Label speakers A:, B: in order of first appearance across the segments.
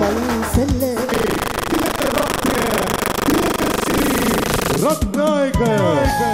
A: my سلك Rock Nigga!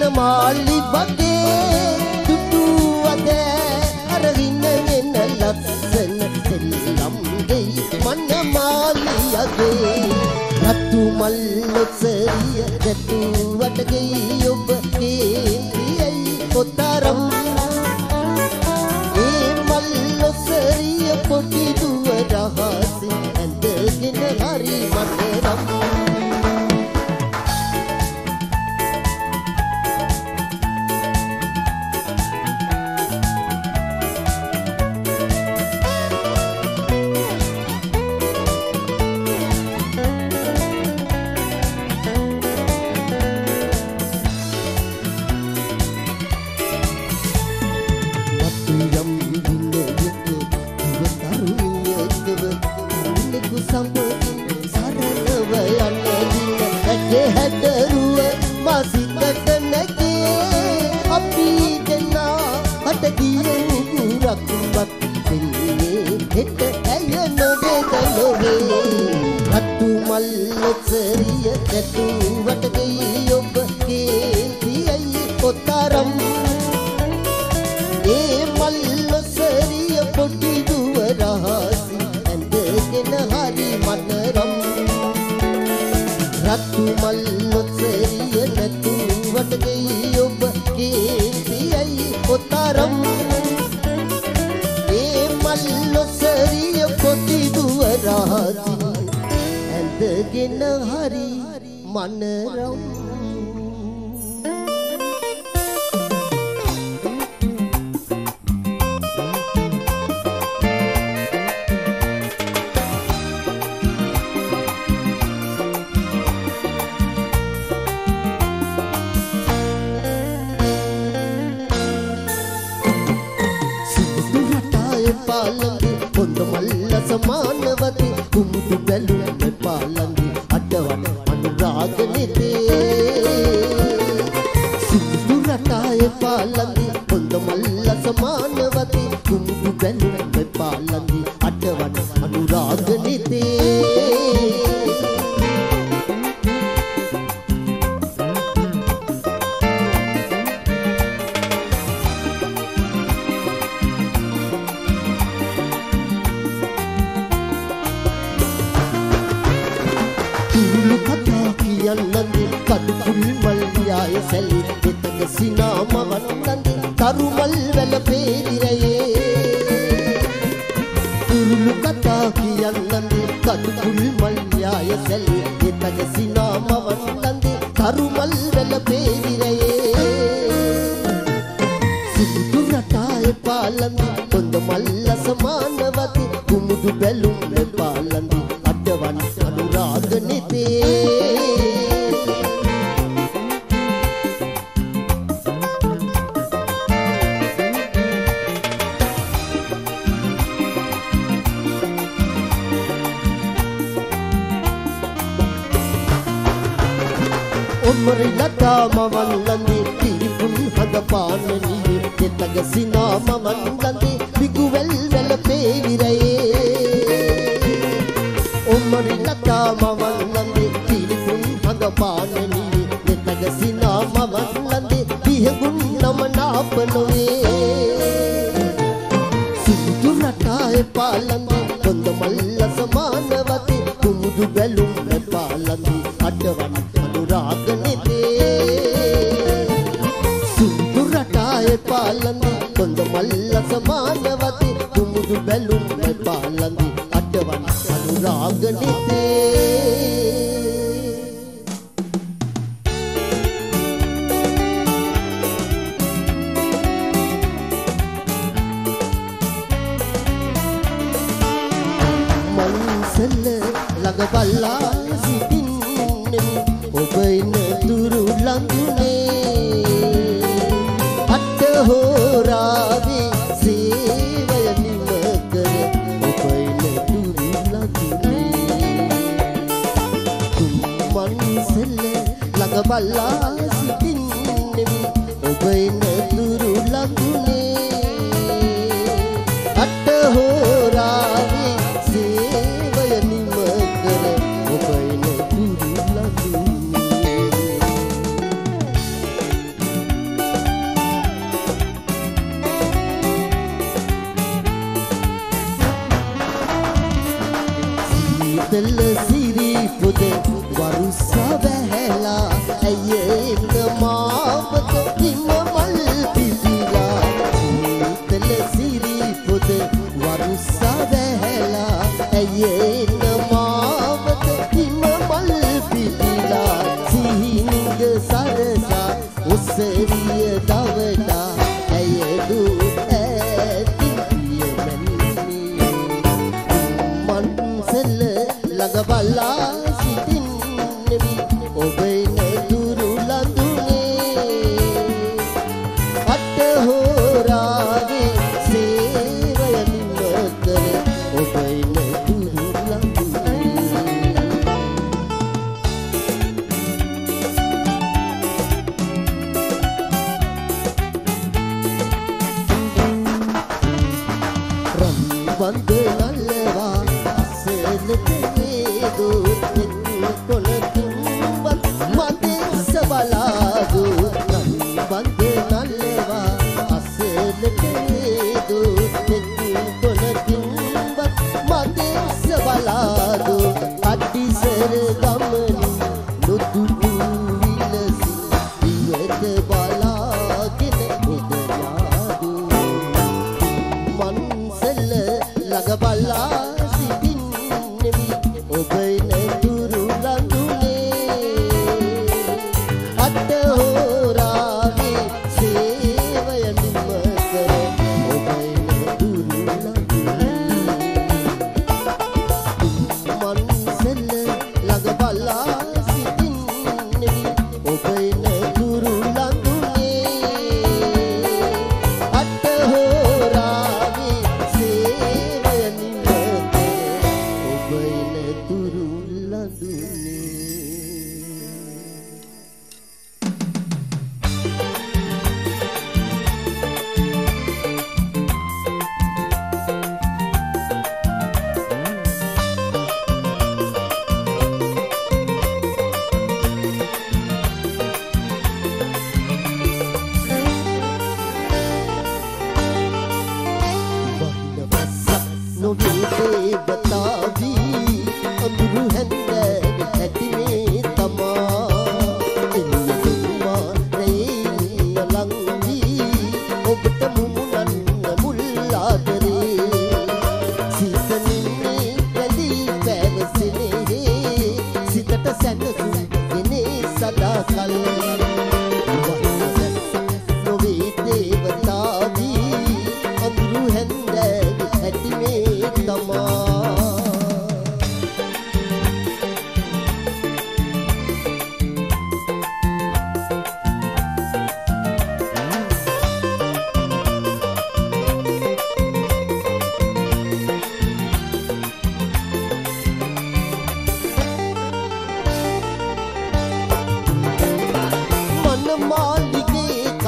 A: යන මාලි වගේ දුටුවද? අර හිනගෙන ලස්සන දෙල්ලම් දෙයි මන මාලියගේ රතු මල් ඔසරිය දැතුවට ගෙයි ඔබ කේන්ද්‍රියයි කොතරම්? ඒ මල් ඔසරිය පොඩි දුව රහසින් ඇඳගෙන හරි මතරම්? රතු මල්ලොස්සේ නැතුවට ගෙයි ඔබ කීපියයි ඔතරම් ඒ මල්ලොස්සරිය කොටි දුවරාති ඇඳගෙන හරි මනරම් කය සැලී දෙපැද සිනාමවන් තන්දේ තරුමල් වැලපේ උමරිලතා මවන් ගඳේ පිරිපුන් හඳ පානනියේ දෙතග සිනා මවන් ගඳේ පිගුවැල් වැල පේවිරයේ උමරිලතා මවන් ගඳේ පිරිපුන් හඳ පානනියේ දෙතග සිනා මවන් ගඳේ පිහගුන් නම නාප නොවේ සිදු රටායේ පාලම කොන්ද මල්ල සමානවති කුමුදු බැලුම් පාලඳි අටවන්න පාලන්දි කොඳ මල්ල සමානවති. කුමුදු බැලුම් පාලන්දි අටවන් අනුරාග නිතේ මන්සල ළඟ බල්ලා සිටි පයින දුරු ලඟුනේ අට හෝරාවේ සේවය නිම කර උපයින දුරු ලඟුනේ තුන් මන්සල ළඟ බල්ලා yeah. Hare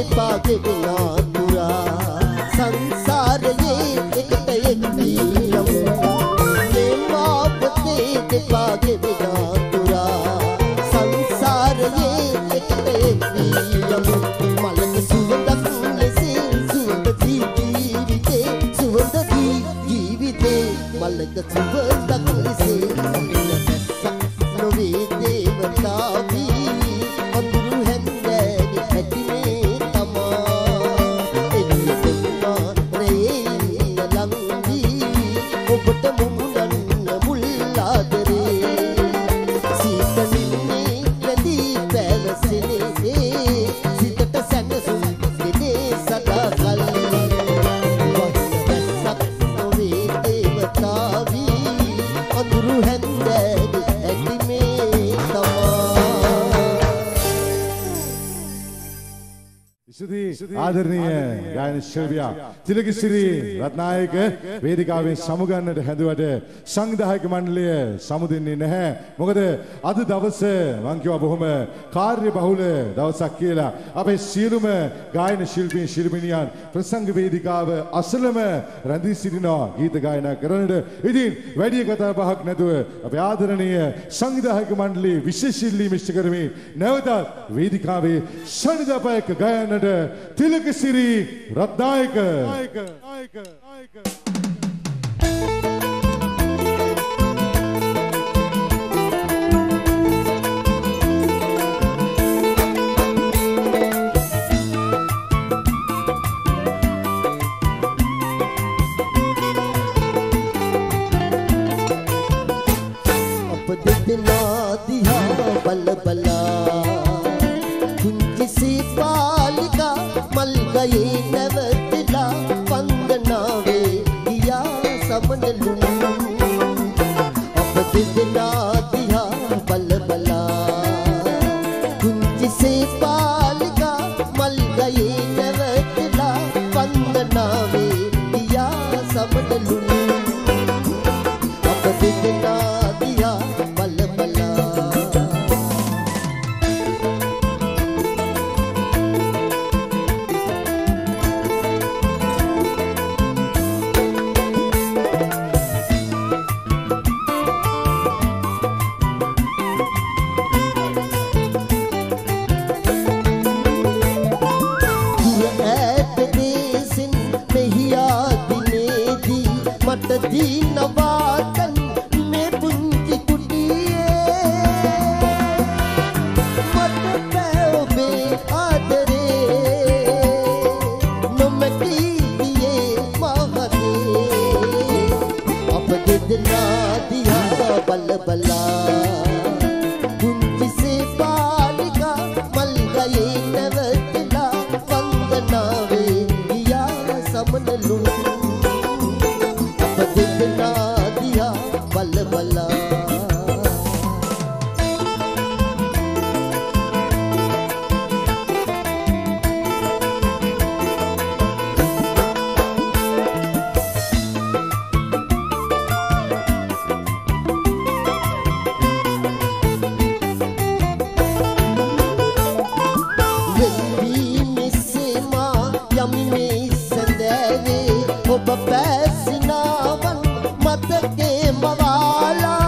A: දෙපා ගෙවිනා තුරා සංසාරයේ එකට එක්වීලම් මේ මාවතේ දෙපා ගෙවිනා තුරා සංසාරයේ එකට එක්වීලම් මලක සුවඳක් ලෙසේ සුවඳ දී ජීවිතේ සුවඳ දී ජීවිතේ මලක සුවඳක් ලෙසේ සුවඳ
B: ස්තුතියි ආදරණීය ගායන ශිල්පියා තිලකසිරි රත්නායක වේදිකාවෙන් සමුගන්නට හැදුවට සංවිධායක මණ්ඩලය සමුදෙන්නේ නැහැ. මොකද අද දවස මං කිව්වා බොහොම කාර්ය බහුල දවසක් කියලා. අපේ සියලුම ගායන ශිල්පීන් ශිල්පිනියන් ප්‍රසංග වේදිකාව අසලම රැඳී සිටිනවා ගීත ගායනා කරන්නට. ඉතින් වැඩි කතා බහක් නැතුව අපේ ආදරණීය සංවිධායක මණ්ඩලයේ විශේෂ ඉල්ලීම ඉෂ්ට කරමින් නැවතත් වේදිකාවේ සනිදාපයක ගායනට திலகு
A: சிறி ரத்நாயகர் நாயகர் நாயகர் நாயகர் बल बला මල් ගයේ නැවතිලා වන්දනාවේ ගියා සමනලුන් අප දෙදෙනා දිහා බල බලා කුංචි සීපාලිකා මල් ගයේ නැවතිලා වන්දනාවේ ගියා සමනලුන් අප বল বল la